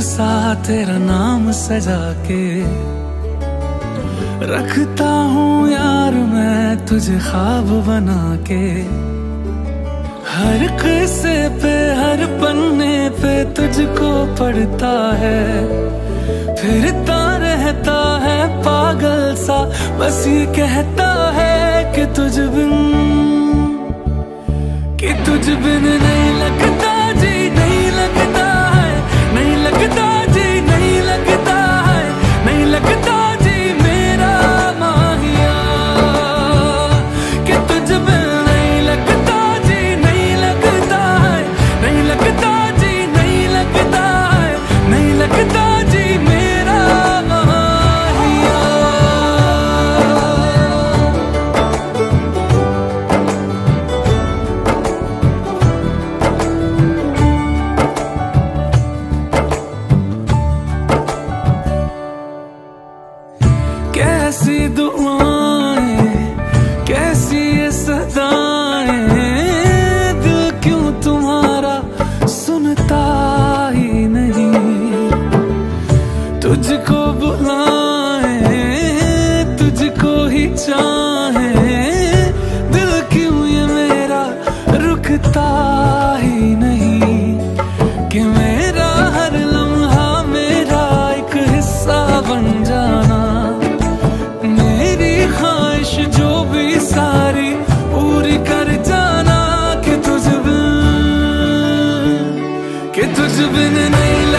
सा तेरा नाम सजा के रखता हूँ यार मैं तुझे ख्वाब बना के। हर किस्से पे, हर पन्ने पे तुझको पढ़ता है। फिरता रहता है पागल सा, बस ये कहता है कि तुझ बिन, कि तुझ बिन कैसी दुआएँ कैसी It took que tudo veneno